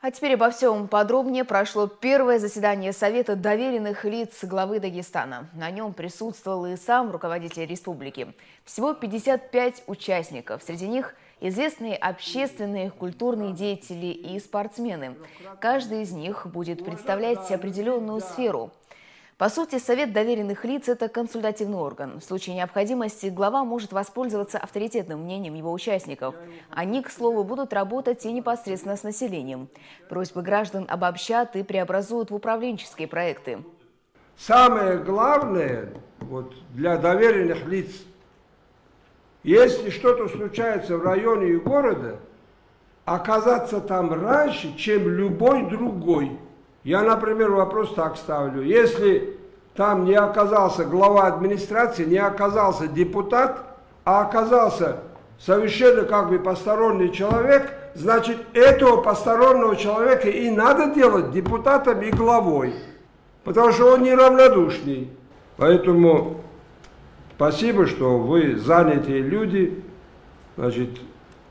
А теперь обо всем подробнее прошло первое заседание Совета доверенных лиц главы Дагестана. На нем присутствовал и сам руководитель республики. Всего 55 участников. Среди них известные общественные, культурные деятели и спортсмены. Каждый из них будет представлять определенную сферу – по сути, Совет доверенных лиц – это консультативный орган. В случае необходимости глава может воспользоваться авторитетным мнением его участников. Они, к слову, будут работать и непосредственно с населением. Просьбы граждан обобщат и преобразуют в управленческие проекты. Самое главное вот, для доверенных лиц, если что-то случается в районе и города, оказаться там раньше, чем любой другой – я, например, вопрос так ставлю. Если там не оказался глава администрации, не оказался депутат, а оказался совершенно как бы посторонний человек, значит, этого постороннего человека и надо делать депутатом и главой, потому что он неравнодушный. Поэтому спасибо, что вы занятые люди, значит,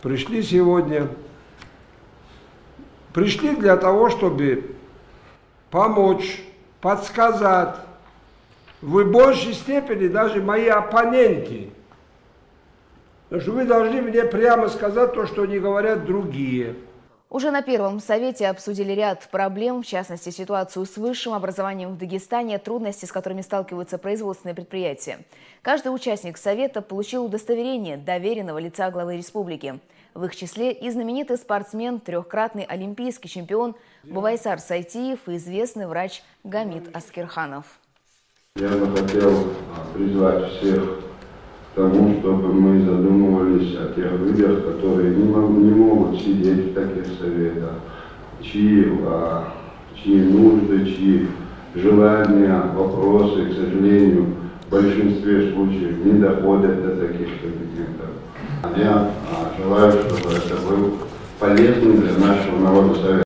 пришли сегодня. Пришли для того, чтобы помочь, подсказать. В большей степени даже мои оппоненты. Потому что вы должны мне прямо сказать то, что не говорят другие. Уже на Первом Совете обсудили ряд проблем, в частности, ситуацию с высшим образованием в Дагестане, трудности, с которыми сталкиваются производственные предприятия. Каждый участник Совета получил удостоверение доверенного лица главы республики. В их числе и знаменитый спортсмен, трехкратный олимпийский чемпион Бувайсар Сайтиев и известный врач Гамид Аскерханов. Я бы хотел призвать всех тому, чтобы мы задумывались о тех людях, которые не, не могут сидеть в таких советах, чьи, а, чьи нужды, чьи желания, вопросы, к сожалению, в большинстве случаев не доходят до таких компетентов. Я а, желаю, чтобы это был полезным для нашего народа совет.